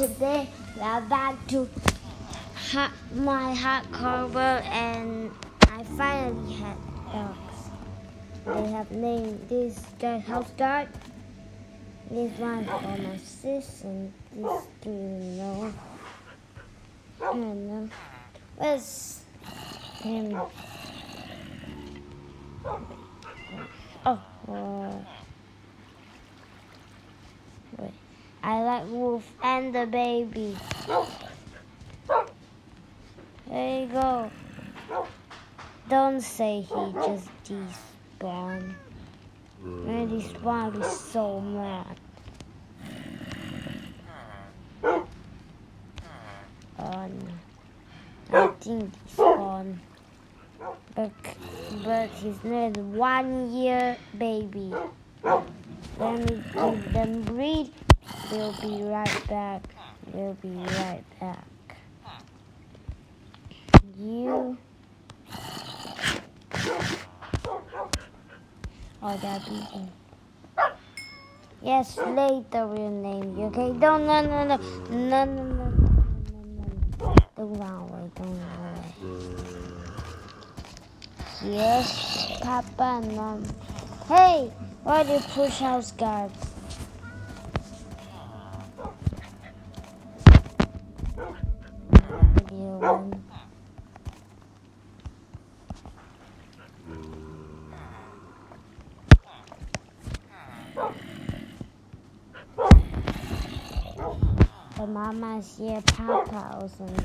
today we are back to hot, my world and I finally had dogs. They have named this guy house dog. This one for my sis and this do you know? I don't. Where's him? Oh, uh, wait. I Wolf and the baby. There you go. Don't say he just despawned. When he despawned, be so mad. I think despawned. But, but he's not one year baby. Let me give them breed. We'll be right back. We'll be right back. You. Oh, that beacon. Yes, later we'll name you. Okay? Don't no no no no no no no no no no. Don't run away. Don't run away. Yes, Papa Mom. Hey, why do you push house guards? You win. The mama's here, Papa wasn't.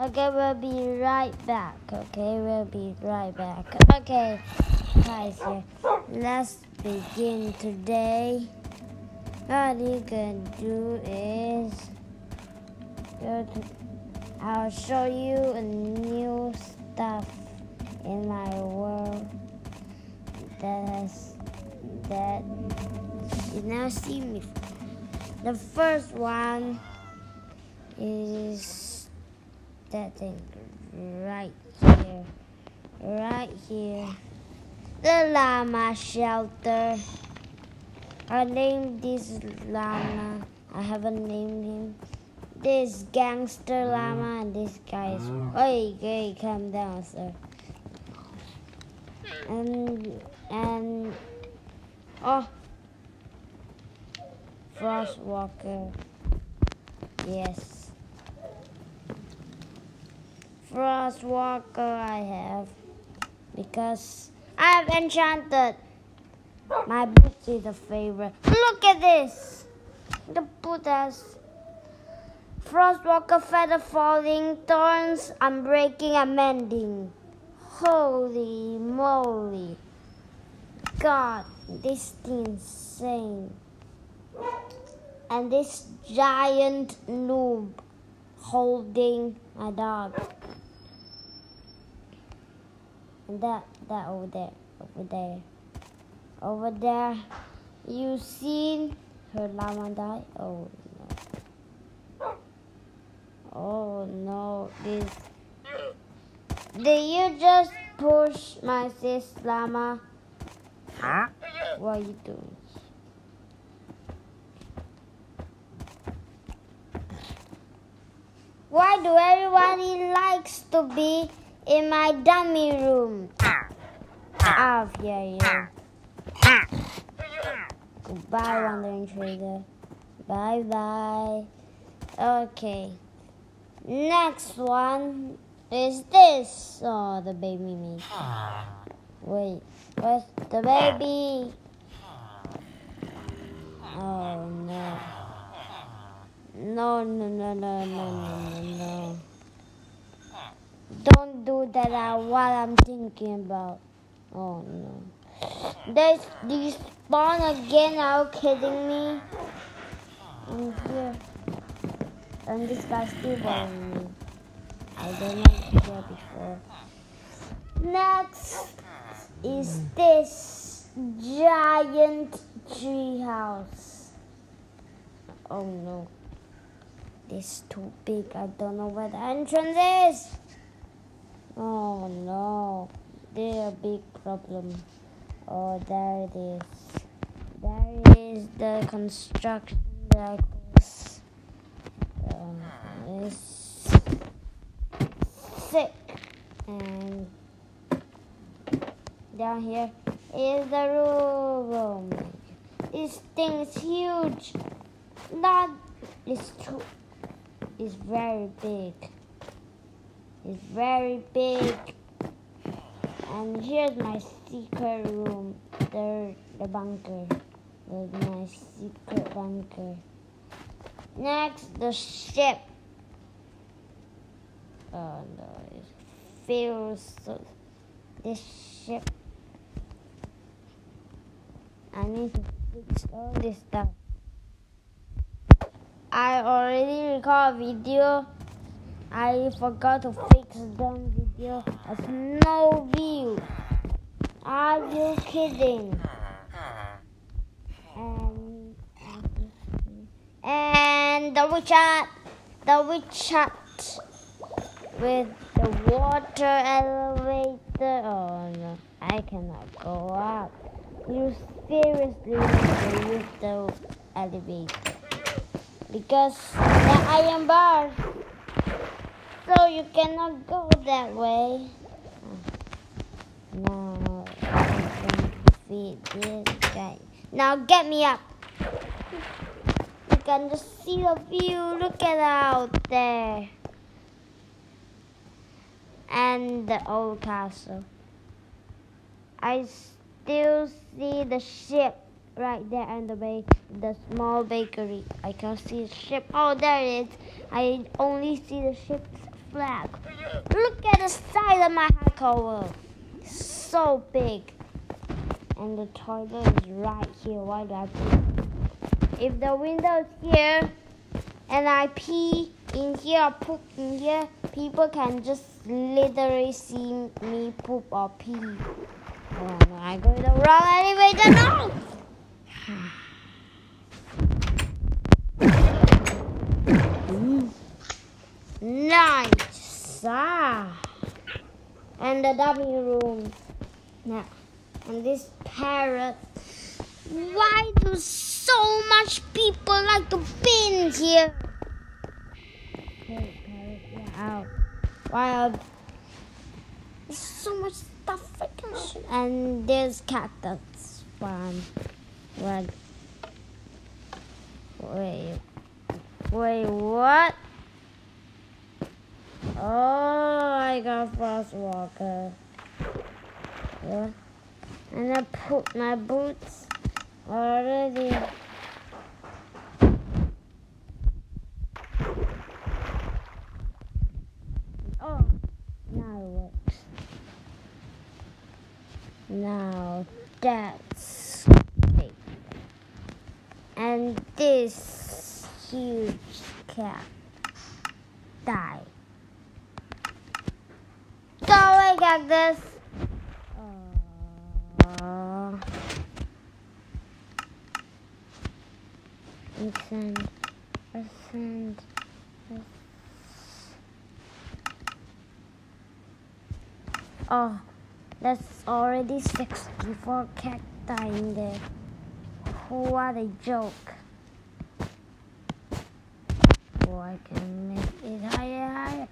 Okay, we'll be right back. Okay, we'll be right back. Okay, guys. Let's begin today. What you can do is go to. I'll show you a new stuff in my world that has that you never see me. The first one is that thing right here. Right here. The llama shelter. I named this llama. I haven't named him. This gangster llama and this guy is. Ah. Hey, hey, calm down, sir. And and oh, Frostwalker. Yes. Frostwalker I have because I have enchanted. My boots is a favorite. Look at this. The boot has Frostwalker feather falling, thorns unbreaking and mending. Holy moly. God, this thing's insane. And this giant noob holding my dog. And that that over there, over there. Over there. You seen her llama die? Oh no. Oh no, this did you just push my sis llama? Huh? What are you doing? Why do everybody likes to be in my dummy room? Of here, you. Goodbye, wandering trader. Bye bye. Okay. Next one is this. Oh, the baby me. Wait, where's the baby? Oh no. No, no, no, no, no, no, no. Don't do that at what I'm thinking about. Oh no. They despawn again, are you kidding me? I'm here. And this guy's still bothering me. I don't know here before. Next is this giant tree house. Oh no. This too big. I don't know where the entrance is. Oh no. There's a big problem. Oh, there it is. There is the construction that I call uh, is sick and down here is the room. This thing is huge. Not it's too it's very big. It's very big. And here's my secret room. The the bunker. The my secret bunker. Next the ship. Oh no, it feels so this ship I need to fix all this stuff. I already record a video. I forgot to fix the video. There's no view. Are you kidding? And and the witch hut, the hut with the water elevator. Oh no, I cannot go up. You seriously use the elevator because the iron bar. So you cannot go that way. Now I'm going to defeat this guy. Now get me up. You can just see the view. Look at out there. And the old castle. I still see the ship right there in the bay, the small bakery. I can see the ship. Oh, there it is. I only see the ship's flag. Look at the size of my hardcover. So big. And the toilet is right here. Why do I pee? If the window is here and I pee in here or poop in here, people can just literally see me poop or pee. Oh I go the wrong. No! Nice. Ah. And the dummy room. Now, and this parrot. Why do so much people like to be in here? Okay, parrot, are so much stuff I can shoot? And there's cactus farm. Wait. Wait, what? Oh, I got Frostwalker. Yeah. And I put my boots already. Oh, now it works. Now that's. And this huge cat died. Go away, cactus. Uh, ascend, ascend, ascend. Oh, that's already 64 cacti in there. What a joke. Oh, I can make it higher, higher.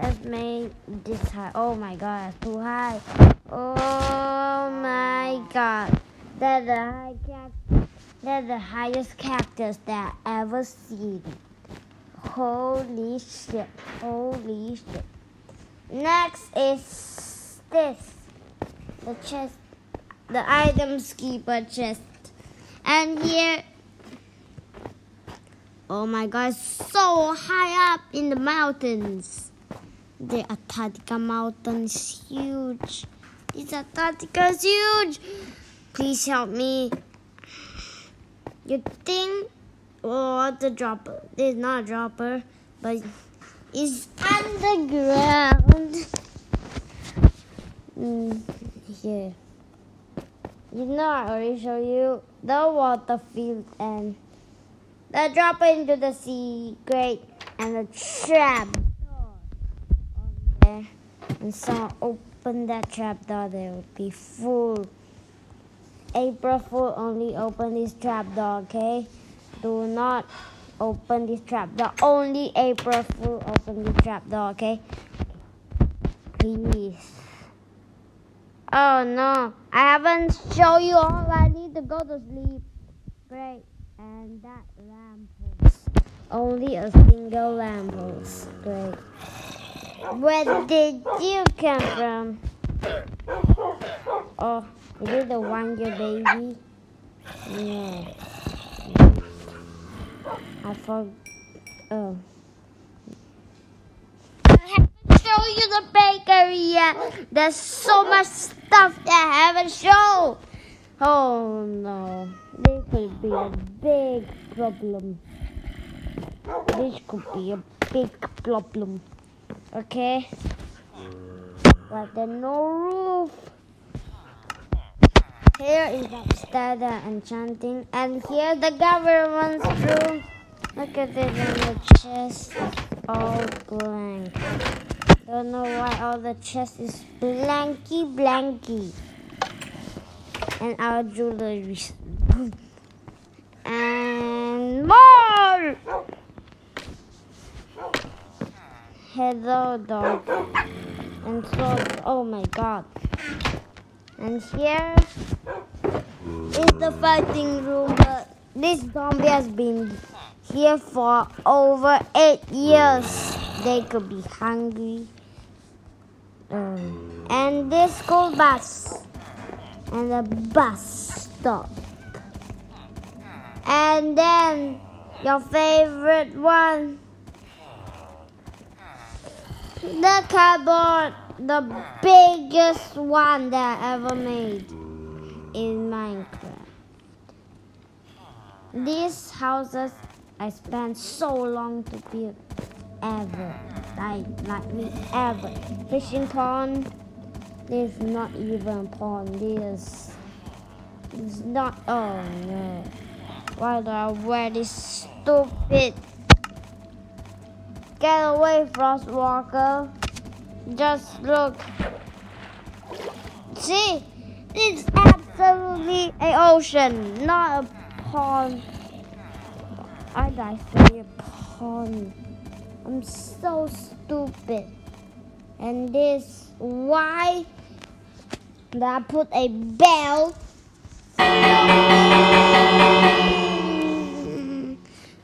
Let's make this high. Oh my god, that's too high. Oh my god. That's the high cactus. That's the highest cactus that I ever seen. Holy shit. Holy shit. Next is this. The chest. The items keeper chest. And here Oh my god, so high up in the mountains. The Antarctica mountain is huge. This Antarctica is huge. Please help me. You think, oh, the dropper. This is not a dropper, but it's underground. Mm, here. You know, I already showed you the water field and the drop into the sea grate and the trap door on there. And so open that trap door, there will be full. April Fool only open this trap door, okay? Do not open this trap door. Only April Fool open this trap door, okay? Please. Oh no, I haven't shown you all. I need to go to sleep. Great. And that lamppost. Only a single lamppost. Great. Where did you come from? Oh, is it the one your baby? Yeah. I forgot. Oh. I haven't shown you the bakery yet. There's so much stuff that haven't shown. Oh no. This could be a big problem. This could be a big problem. Okay? But there's no roof. Here is upstairs the enchanting, and here the government's room. Look at this in the chest all blank. Don't know why all the chest is blanky blanky. And our jewelry. And more! Hello dog. And so, oh my god. And here is the fighting room, but this zombie has been here for over eight years. They could be hungry. Um, and this school bus. And the bus stop. And then your favorite one. The cardboard, the biggest one that I ever made in Minecraft. These houses I spent so long to build ever. Like, like me ever. Fishing pond. This is not even a pond. This is not. Oh no. Why do I wear this stupid? Get away, Frostwalker. Just look. See? It's absolutely an ocean, not a pond. I died for a pond. I'm so stupid. And this, why did I put a bell?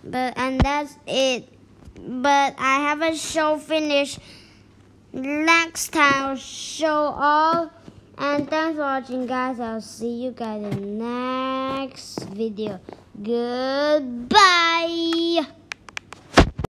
But, and that's it but I have a show finished. Next time show all. And thanks for watching guys. I'll see you guys in next video. Goodbye.